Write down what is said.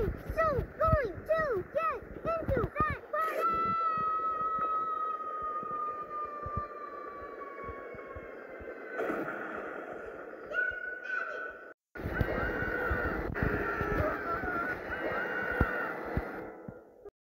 Shoot!